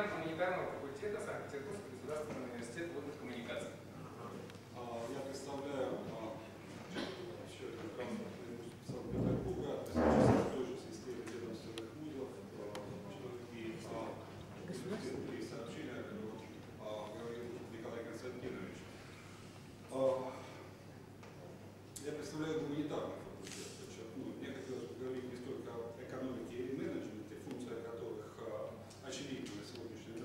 декан гуманитарного факультета Санкт-Петербургского государственного университета водных коммуникаций. А, Я представляю а, еще один транспортный вуз Санкт-Петербурга, относящийся к той же системе ведомственных вузов, а, и а, университет три сообщения, о которых а, говорил Николай Константинович. А, Я представляю гуманитарный факультет, подчеркну. Мне хотелось бы говорить не столько о экономике или менеджменте, функция которых а, очевидна на сегодняшний день,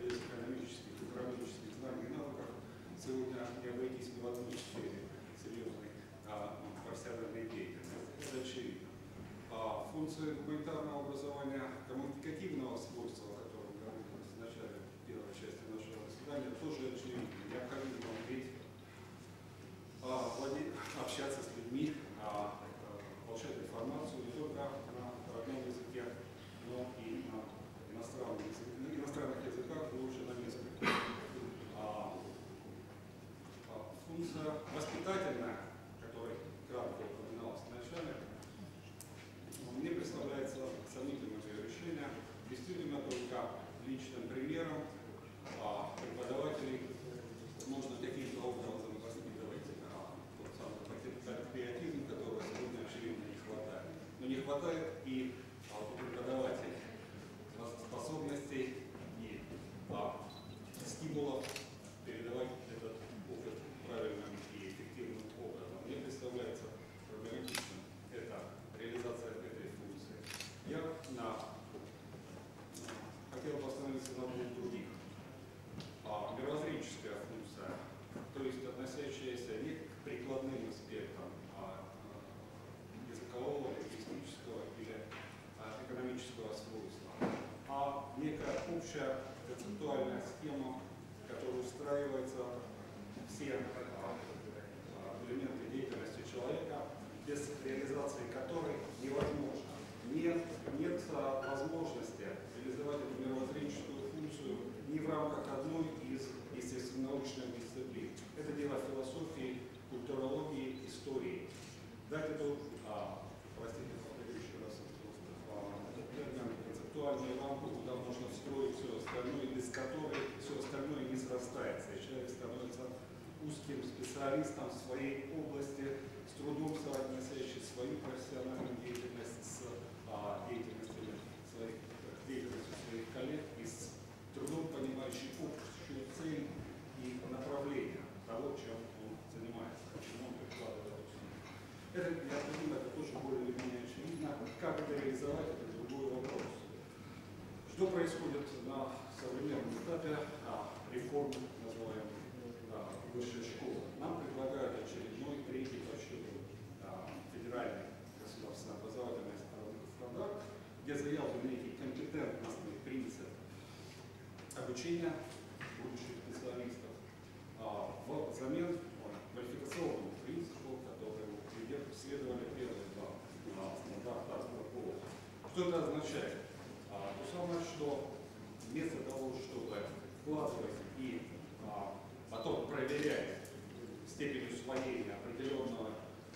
без экономических и управленческих знаний и навыков сегодня не обойтись ни в одной сфере серьезной а, ну, профессиональной деятельности. Это очевидно. Функция гуманитарного образования коммуникативного свойства, о котором говорили в начале первой части нашего заседания, тоже очевидно. Необходимо уметь а, владеть, общаться с людьми, а, а, получать информацию не только на родном языке, но и на иностранных, на иностранных языках, лучше на нескольких. А, а, функция воспитательная, которой кратко упоминалась в начале, мне представляется сомнительным ее решение. Действительно, только личным примером а, преподавателей можно каким-то образом воспитывать а, тот самый патриотизм, которого сегодня очевидно не хватает. Но не хватает и а, у преподавателей способностей и а, стимулов передавать этот опыт правильным и эффективным образом. Мне представляется проблематичным это реализация этой функции. Я на, хотел бы остановиться на двух других. А, мировоззренческая функция, то есть относящаяся не к прикладным аспектам а, а, языкового, лингвистического или а, экономического свойства, а некая общая концептуальная схема, которая устраивается все а, а, элементы деятельности человека, без реализации которой невозможно. Нет, нет а, возможности реализовать эту мировоззренческую функцию ни в рамках одной из естественно-научных дисциплин. Это дело философии, культурологии, истории. Дать эту, а, простите, еще раз, а, концептуальную рамку, куда можно встроить все остальное, без которой все остальное не срастается, и человек становится узким специалистом в своей области, с трудом соотносящий свою профессиональную деятельность с а, деятельностью своих, деятельностью своих коллег и с трудом понимающий общую цель и направление того, чем он занимается, к чему он прикладывает усилия. Это необходимо, это тоже более или менее очевидно. Как это реализовать, это другой вопрос. Что происходит на современном этапе а, реформ, называемых а, высшей школы? Нам предлагают очередной третий по счету а, федеральный государственный образовательный стандарт, где заявлен некий компетентностный принцип обучения будущих специалистов а, в Что это означает? А, то самое, что вместо того, чтобы вкладывать и а, потом проверять степень усвоения определенного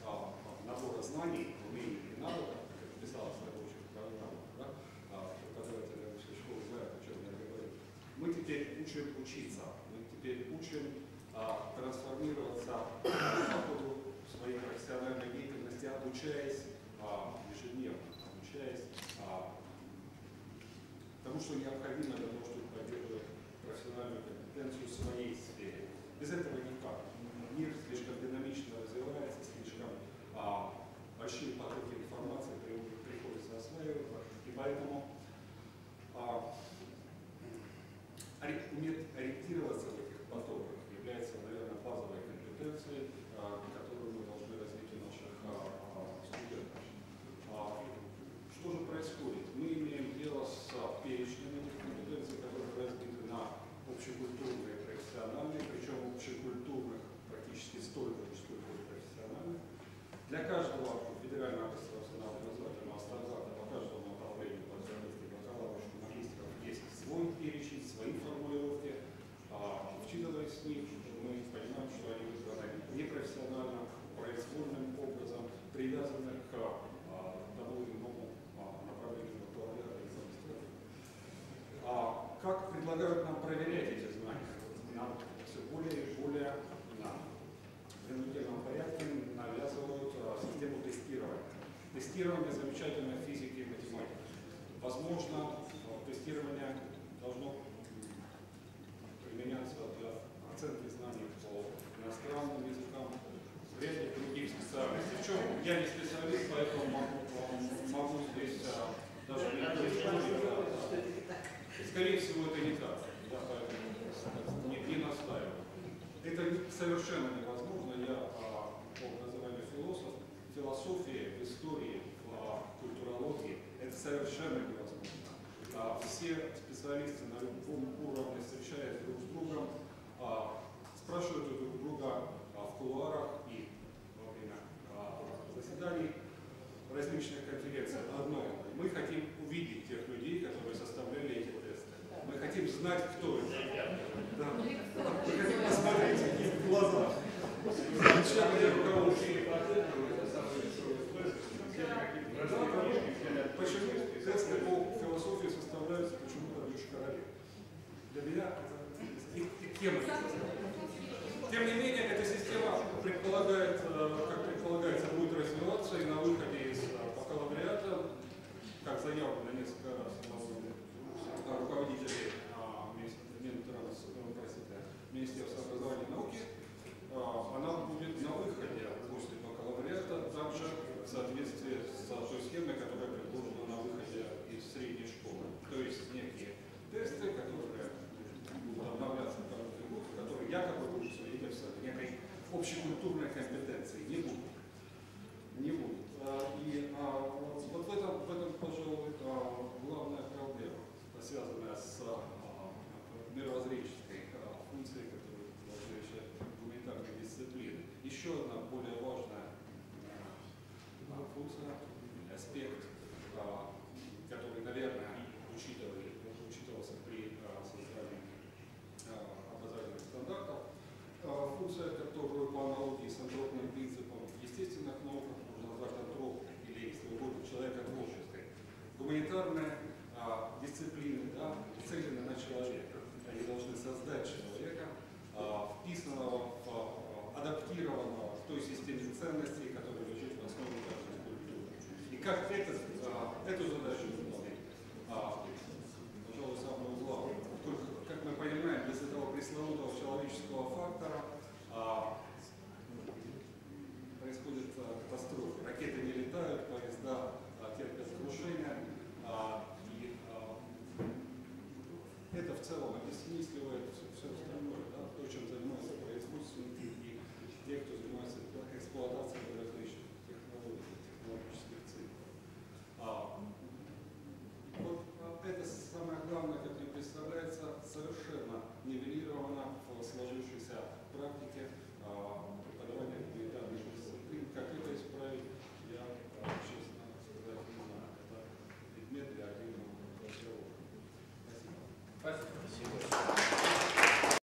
а, набора знаний, умений и навыков, как писалось в рабочих программах, да, а, преподаватели высшей школы знают, о чем я говорю. Мы теперь учим учиться, мы теперь учим а, трансформироваться ходу своей профессиональной деятельности, обучаясь а, ежедневно, обучаясь а, тому, что необходимо для того, чтобы поддерживать профессиональную компетенцию в своей сфере. Без этого никак. Мир слишком динамично развивается, слишком а, большие потоки информации при- приходится осваивать, и поэтому а, уметь ориентироваться в этих потоках является, наверное, базовой компетенцией, а, которую мы должны развить у наших а, студентов. А, Что же происходит? Мы имеем дело с а, совершенно невозможно. Я а, по образованию философ, философии, в истории, в а, культурологии. Это совершенно невозможно. А все специалисты на любом уровне встречаются друг с другом, спрашивают друг друга в кулуарах и во время заседаний различных конференций одно. Мы хотим увидеть тех людей, которые составляли эти тесты. Мы хотим знать, кто создать человека, а, вписанного, а, адаптированного в той системе ценностей, которая лежит в основе каждой культуры. И как это, а, эту задачу в целом обесмысливает все, все остальное, да, то, чем занимается производственники и те, кто занимается эксплуатацией